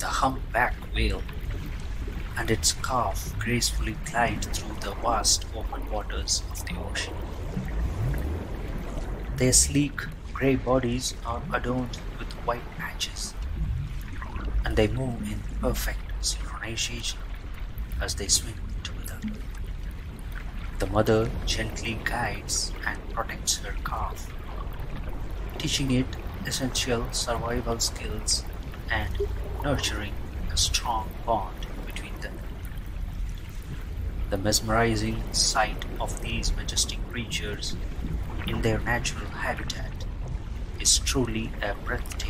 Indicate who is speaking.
Speaker 1: the humpback whale and its calf gracefully glide through the vast open waters of the ocean. Their sleek grey bodies are adorned with white patches, and they move in perfect synchronization as they swim together. The mother gently guides and protects her calf, teaching it essential survival skills and nurturing a strong bond between them. The mesmerizing sight of these majestic creatures in their natural habitat is truly a breathtaking.